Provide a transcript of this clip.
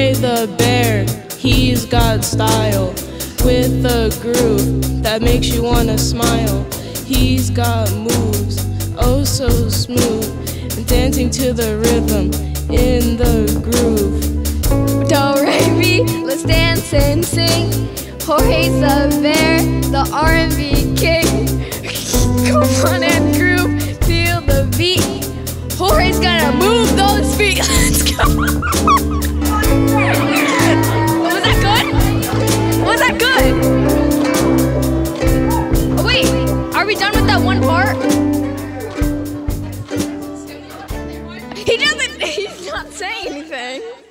Horhay the Bear, he's got style with a groove that makes you wanna smile. He's got moves, oh so smooth, dancing to the rhythm in the groove. Do re mi, let's dance and sing. Horhay's the bear, the R&B king. Come on we done with that one part? He doesn't, he's not saying anything.